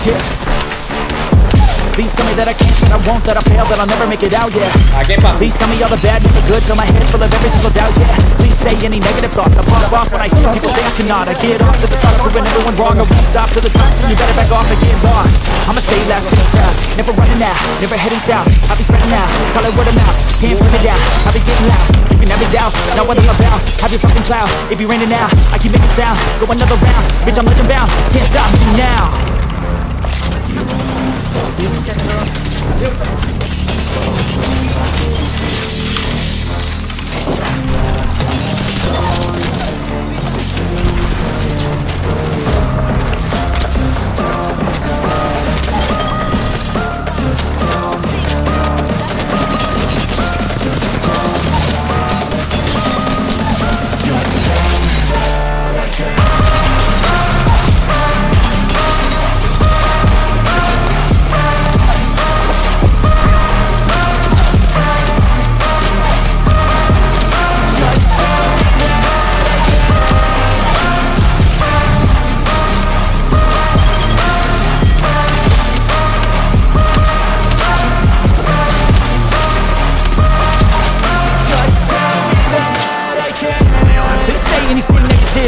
Yeah. Please tell me that I can't, that I won't, that I fail, that I'll never make it out, yeah. Please tell me all the bad, make it good, fill my head full of every single doubt, yeah. Please say any negative thoughts, I pop off when I hear people say I cannot. I get off to the thought of proving everyone wrong, I won't stop to the top, so you better back off and get lost. I'ma stay last in the crowd, never running out, never heading south. I'll be spreading out, call it word of mouth, can't put it down. I'll be getting loud, you can have me douse, not what I'm about. Have your fucking cloud, it be raining now I keep making sound, go another round. Bitch, I'm legend bound, Please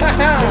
Ha ha!